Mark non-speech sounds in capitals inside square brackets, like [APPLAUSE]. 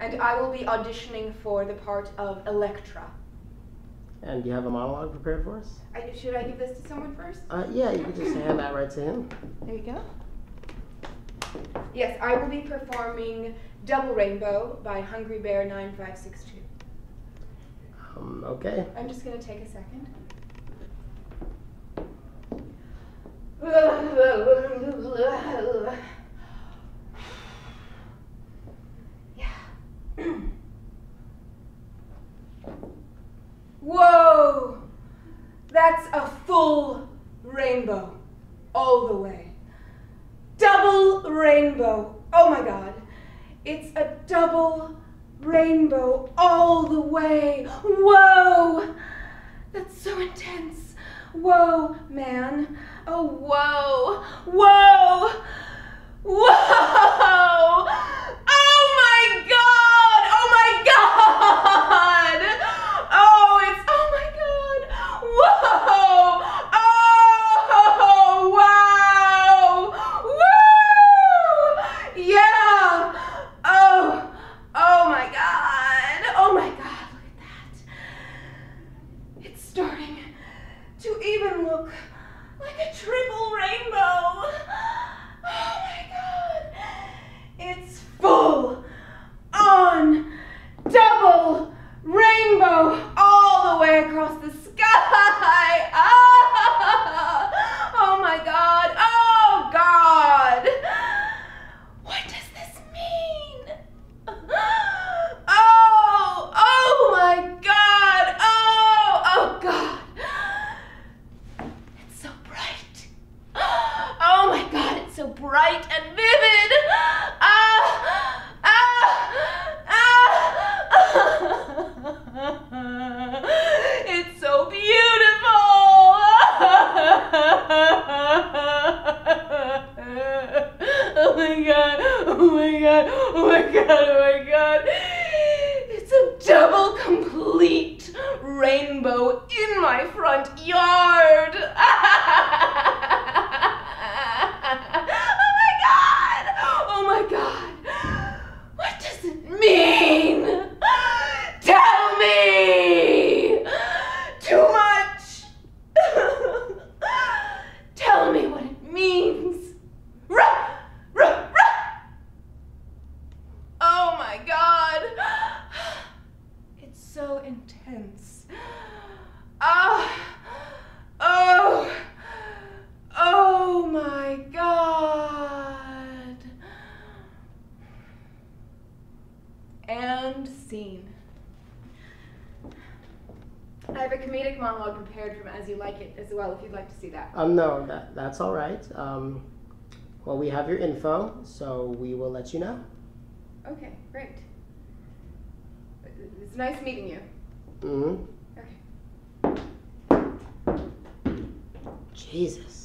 and I will be auditioning for the part of Elektra. And do you have a monologue prepared for us? I, should I give this to someone first? Uh, yeah, you can just hand that right to him. There you go. Yes, I will be performing Double Rainbow by Hungry Bear 9562. Um, okay. I'm just going to take a second. [LAUGHS] Yeah. Whoa! That's a full rainbow. All the way. Double rainbow. Oh my god. It's a double rainbow all the way. Whoa! That's so intense. Whoa, man. Oh, whoa. Whoa! Whoa! Oh my god! Oh my god! Oh, it's oh my god! Whoa! Oh wow! Woo! Yeah! Oh! Oh my god! Oh my god! Look at that! It's starting to even look [LAUGHS] like a triple rainbow. Oh my god. It's full on double rainbow all the way across the sky. Ah! Oh my god. Oh god. What does this mean? Oh, oh my god. Oh, oh god. It's so bright. Oh my god, it's so bright and vivid. Ah, ah, ah. [LAUGHS] It's so beautiful. [LAUGHS] Oh my god, oh my god, oh my god, oh my god. It's a double complete rainbow in my front yard. [LAUGHS] oh my god! Oh my god! What does it mean? Tell me! Too much! Tell me what it means. Ruh, ruh, ruh. Oh my god! It's so intense. [GASPS] Ah! Oh! Oh my god! And scene. I have a comedic monologue prepared from As You Like It as well, if you'd like to see that. Um, no, that, that's all right. Um, well, we have your info, so we will let you know. Okay, great. It's nice meeting you. Mm-hmm. Okay. Jesus.